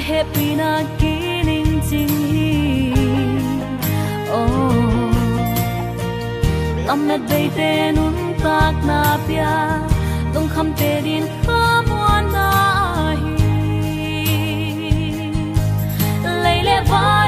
happy na kining tinghi oh. Amet beiten un tak na pia tung kham te din kham wan na hi. Lele vai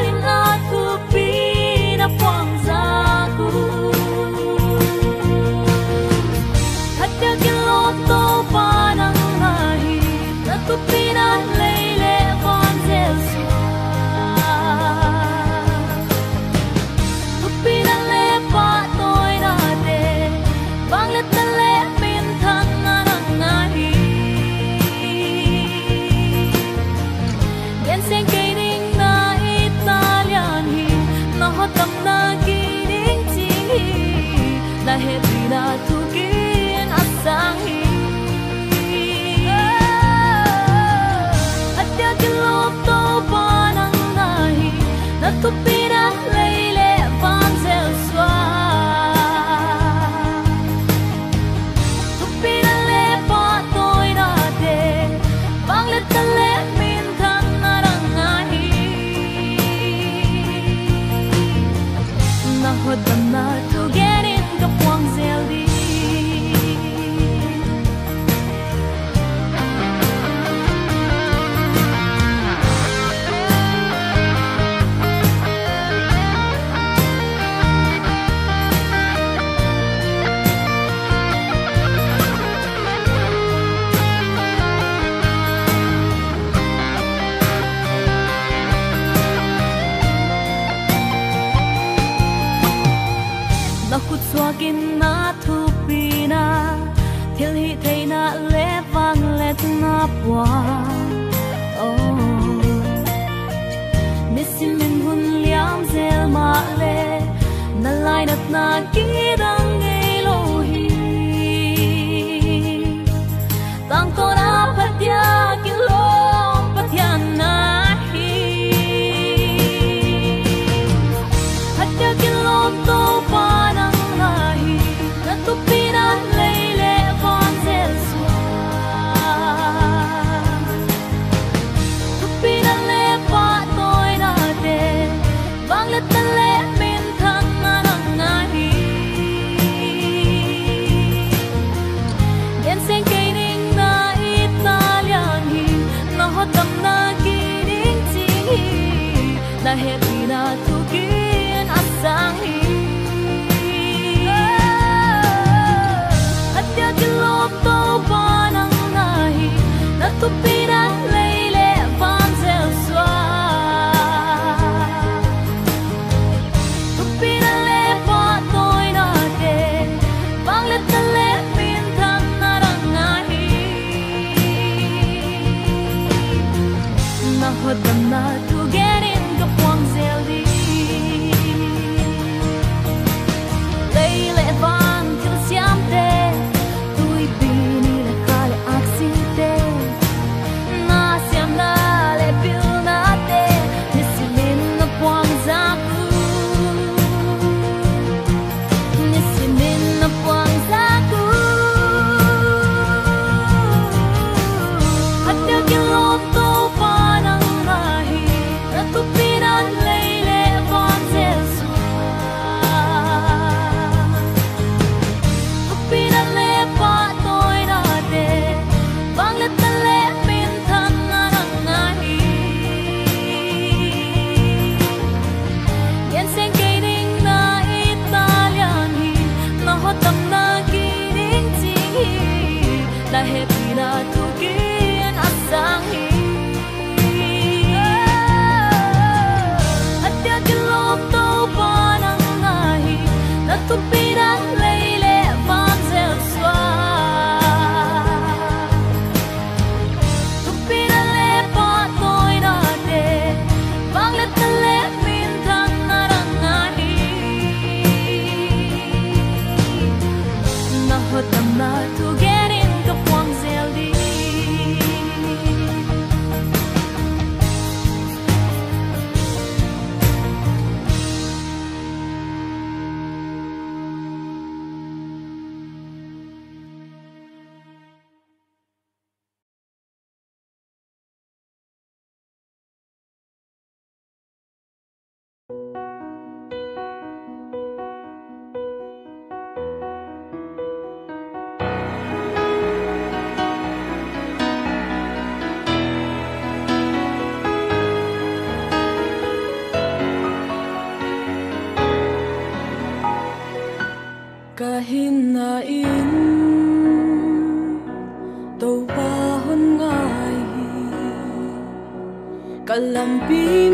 Colombia.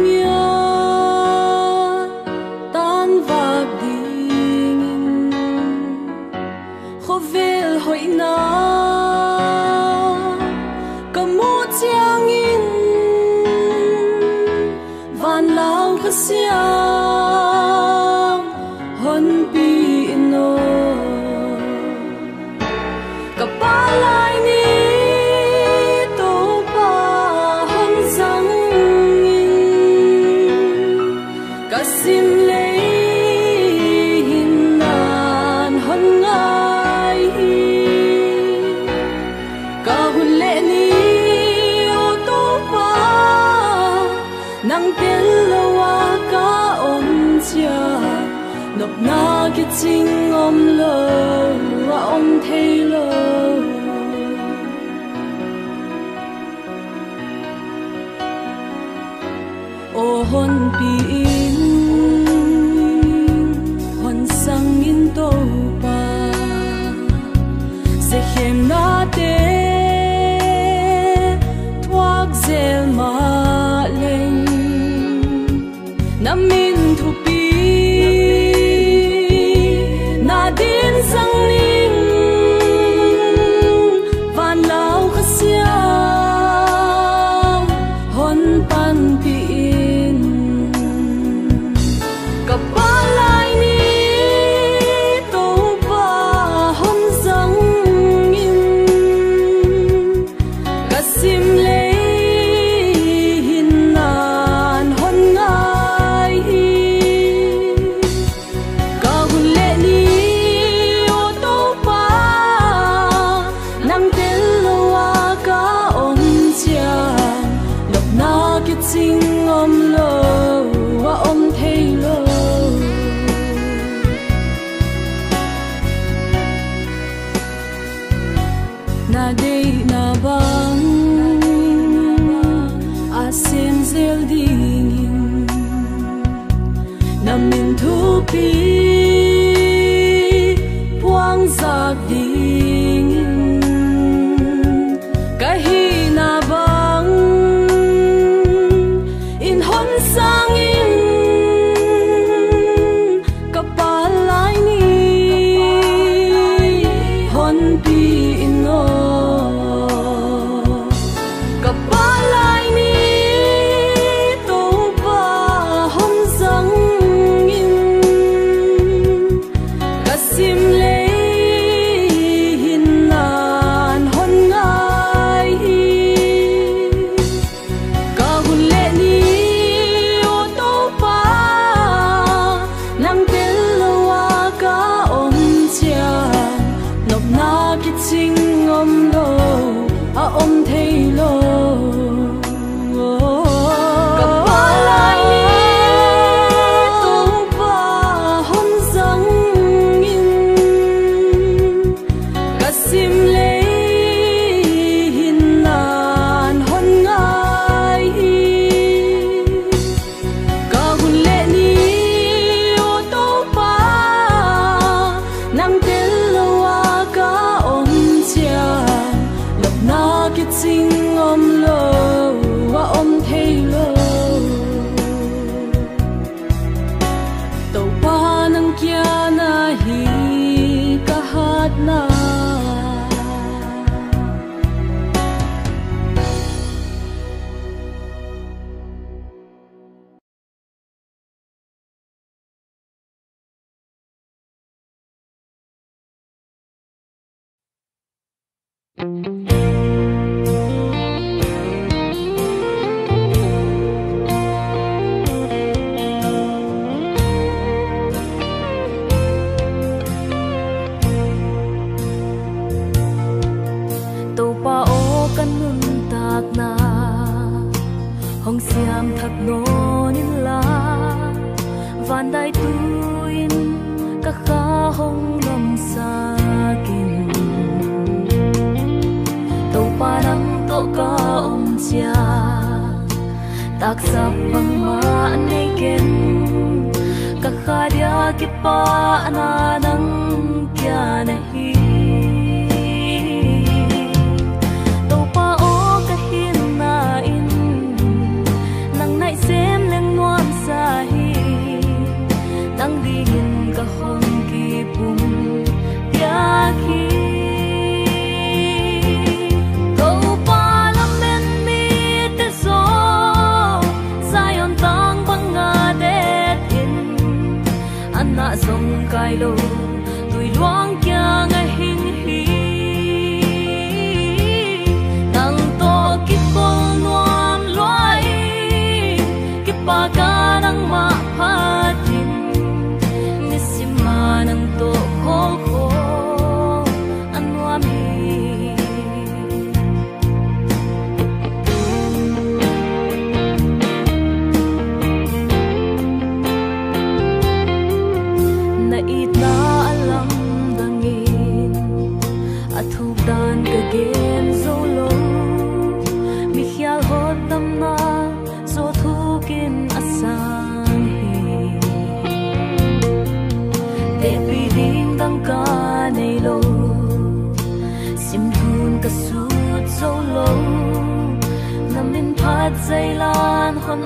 Hôn tak sa pang maanikin kakadya kipa ananang kyanay te pi ding dang ka nei lo sim hun ka su zo lo nam in phat zai lan khon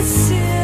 Yes.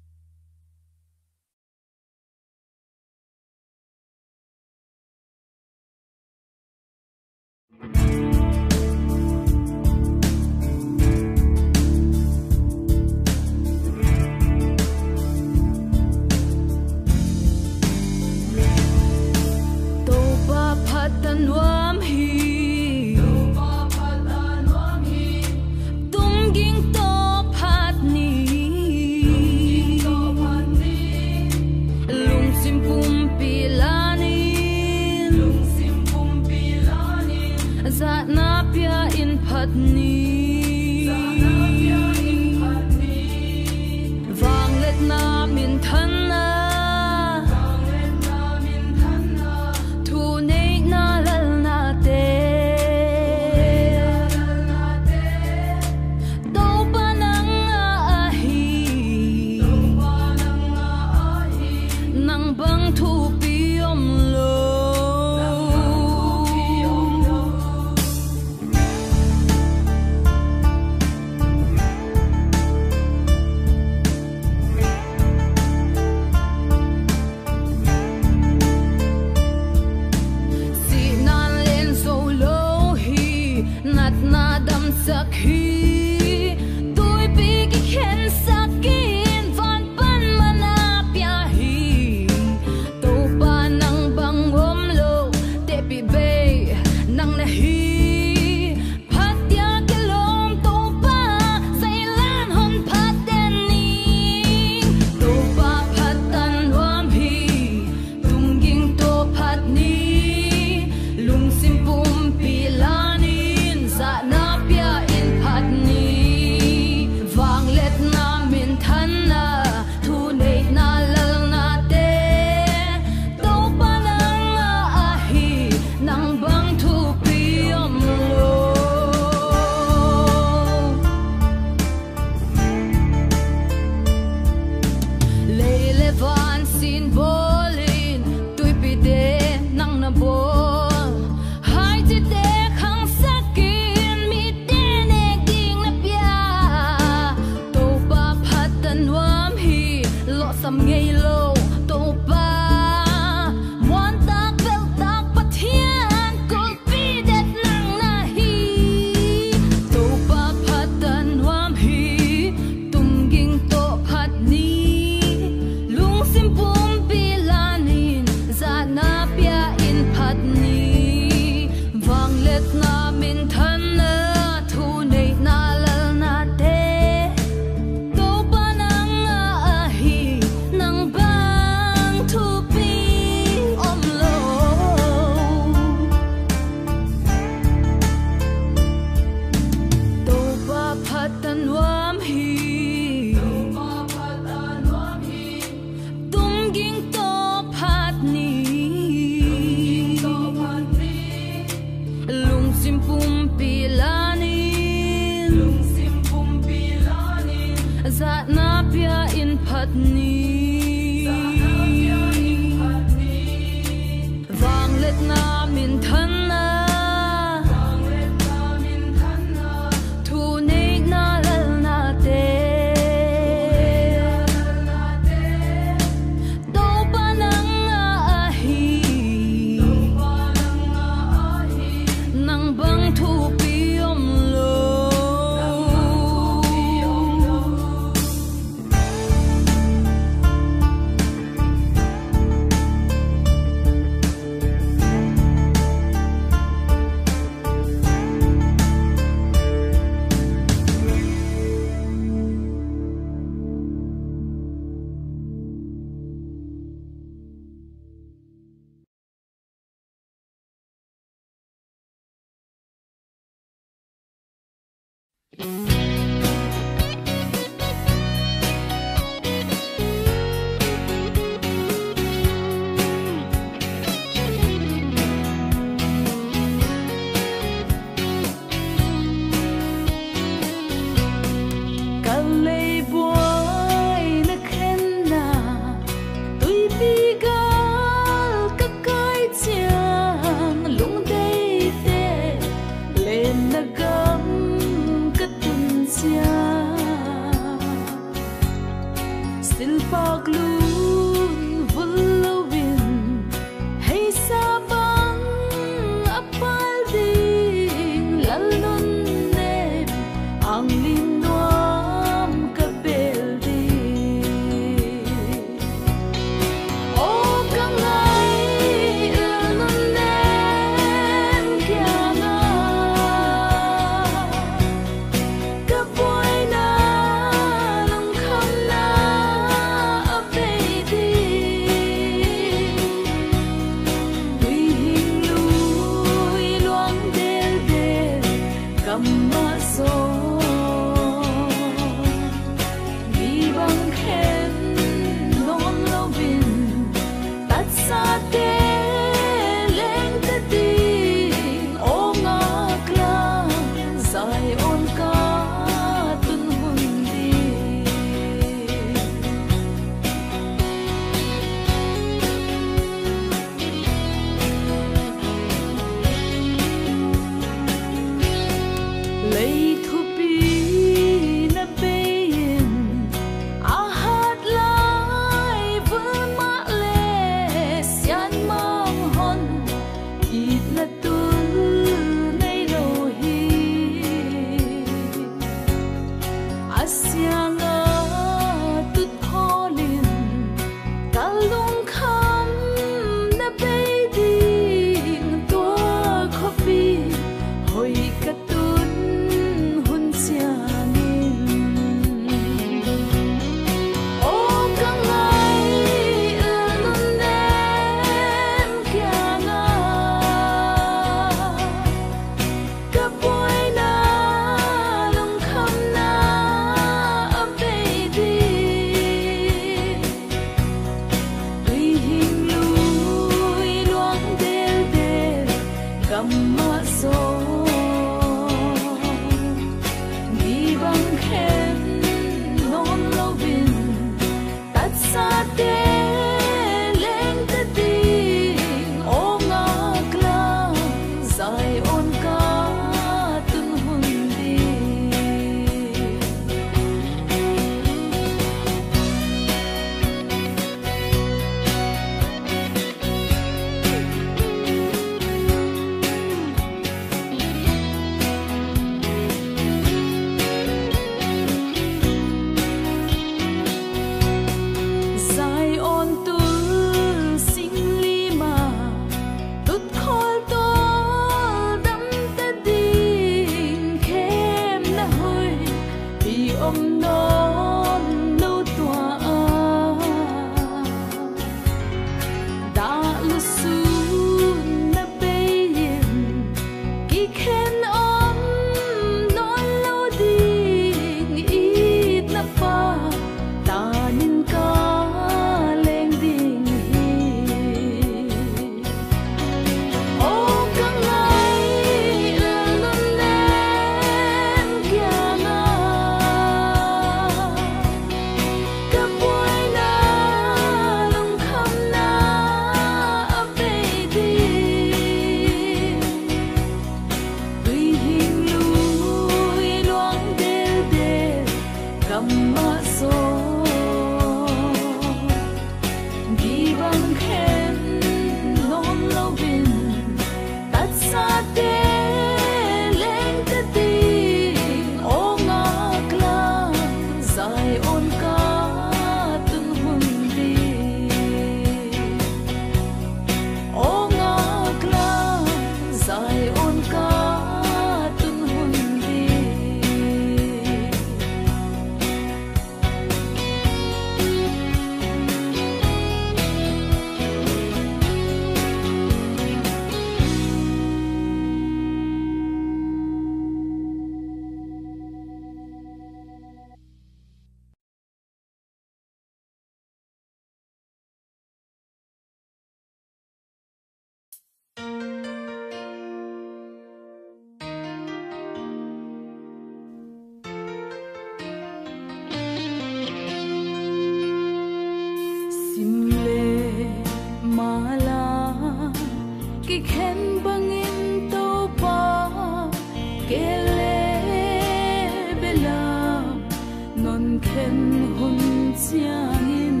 khen hun chiang in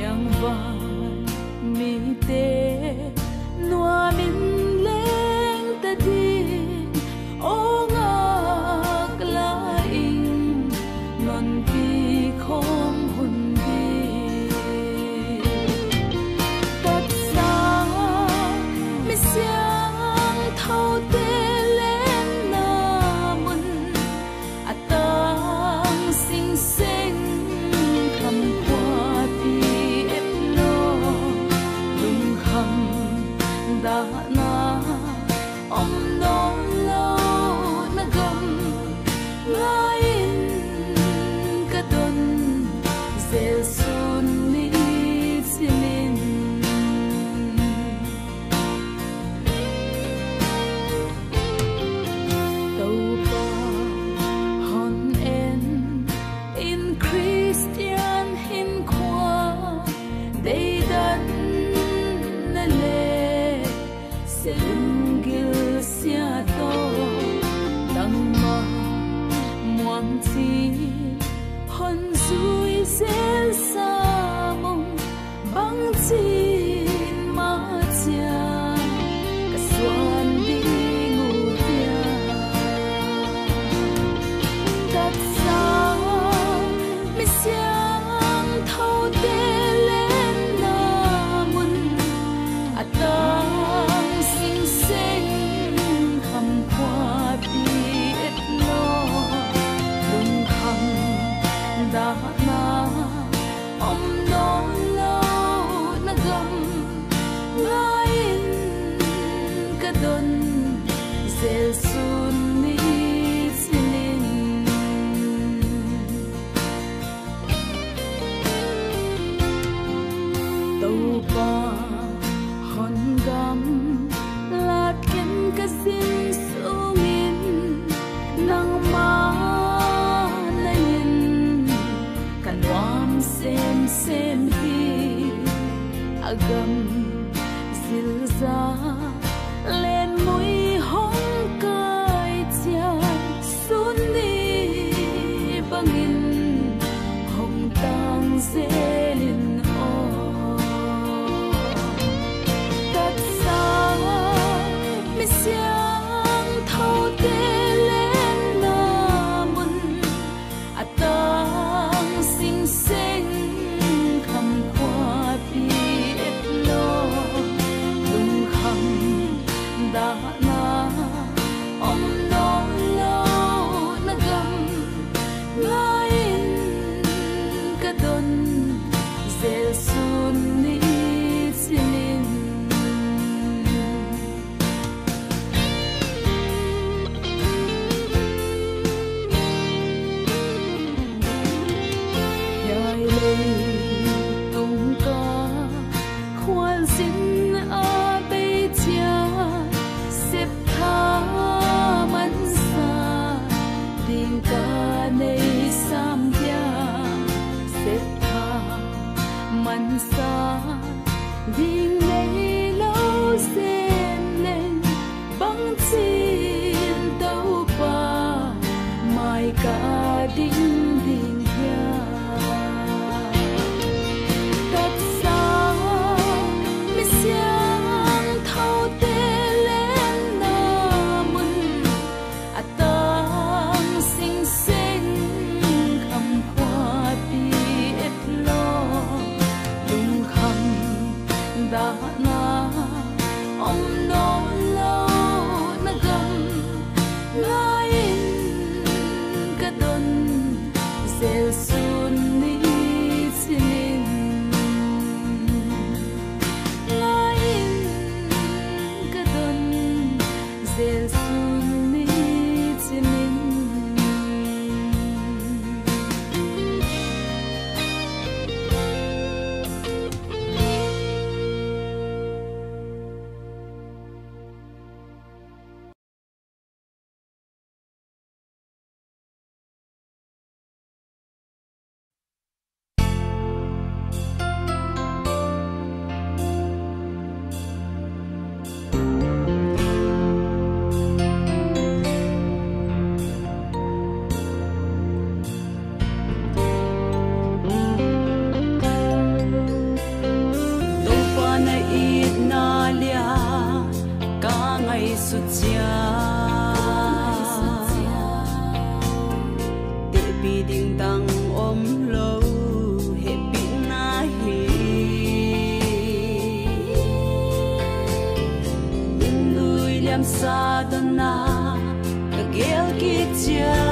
yang va mi te nua min leng ta xuất gia để bị đình tăng ôm lâu hệ bị nhưng người làm xa đơn na cái kia kia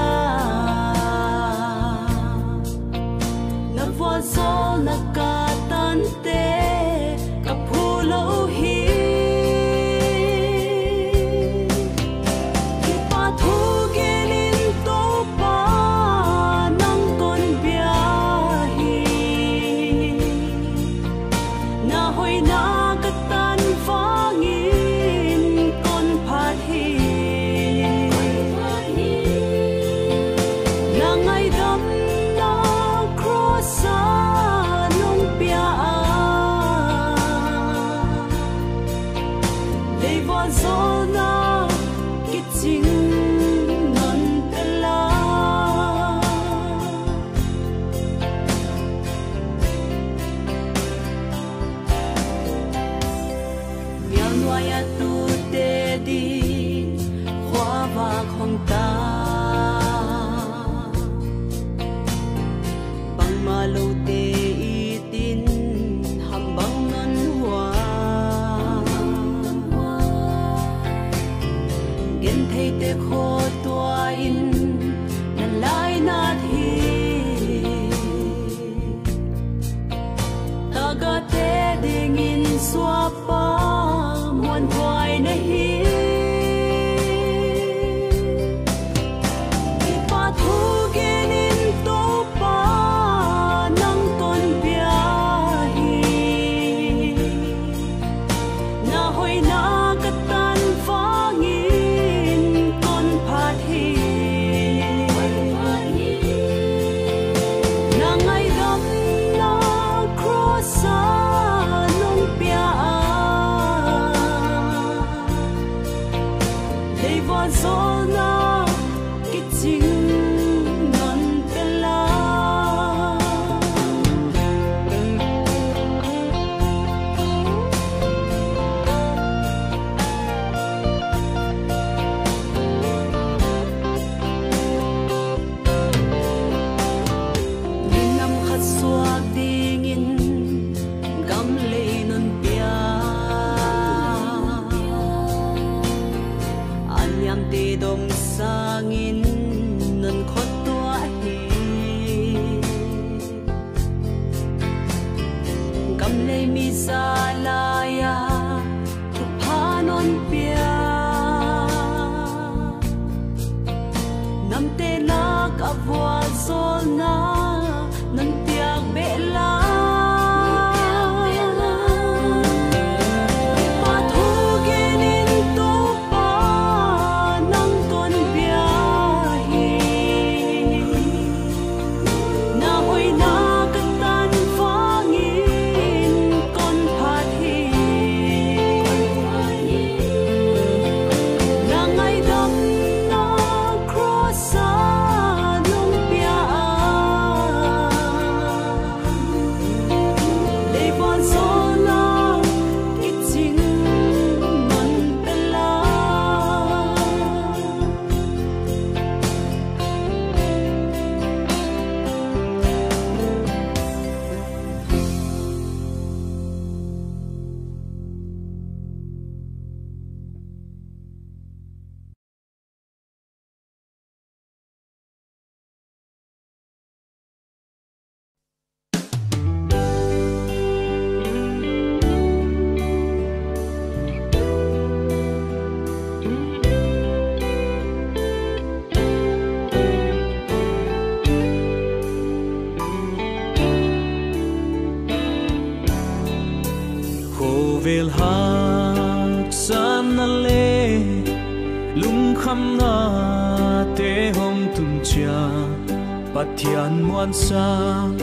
不天满山。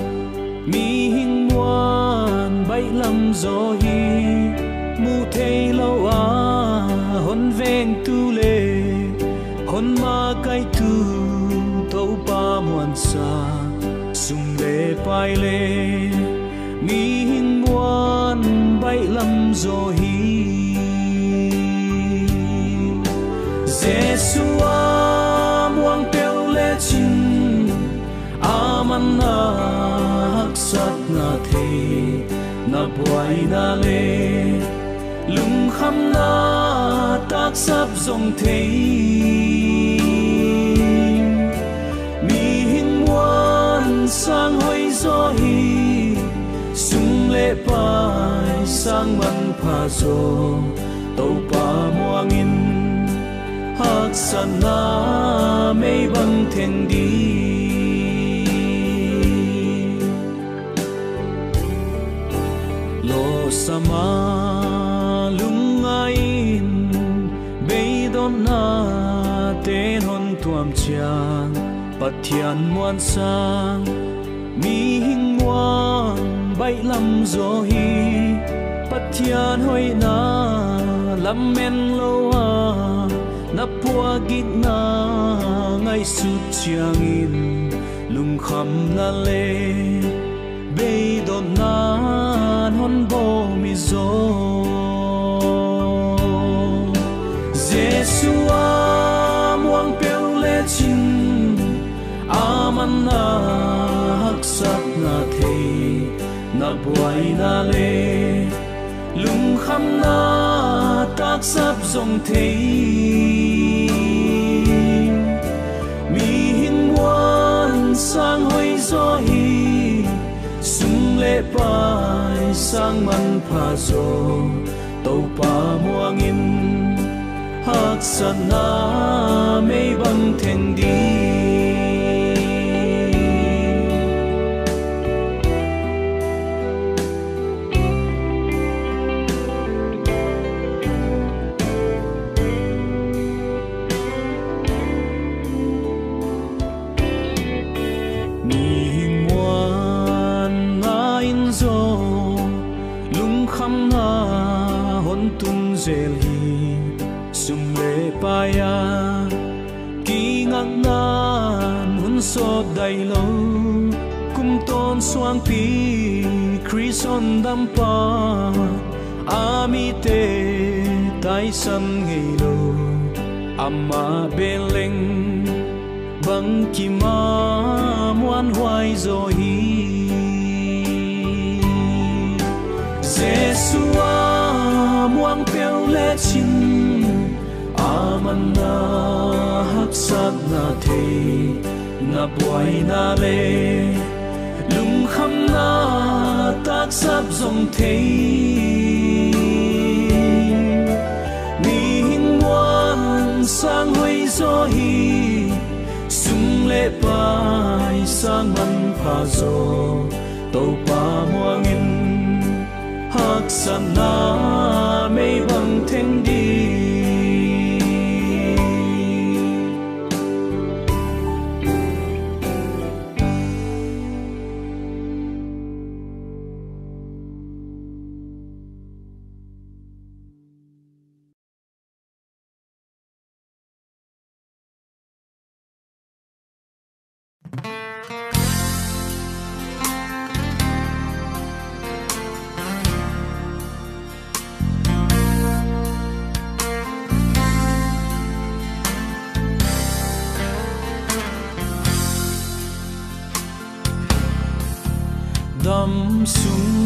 Le lung khăm na tác sắp zong thế mi hin muôn sang hoi zo hi, sung lệ pai sang man pha gió tàu pa muang in hak na mei bang theng đi. Sama lungain beidon na ten hon tuam chiang pathian muan sang mi hing muang bay lam zo hi pathian hoi na lam men lo a na pua git na ngai su chiang in lung kham na le đây beidon na hôn bo mi dô. Zo Jesua muang pel le chin man na hak sat na the na buai na le lung kham na tak sap zong the mi hin wan sang hoi zo hi pai sang man pha zo, tàu pa muang in hak na mây bang theng đi. So dai lo kum ton swang pi krison dam pa ami te tai san ngei lo amma beleng bang ki ma, muan hoai rồi hi. Jesus muang peo le chin aman na hak sat na the na boy na le lung kham na tak sap dòng the mi hình wan sang hui gió hi, sung lệ pai sang man pha zo tàu pa muang in hak sana băng bang theng đi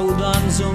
vuan gió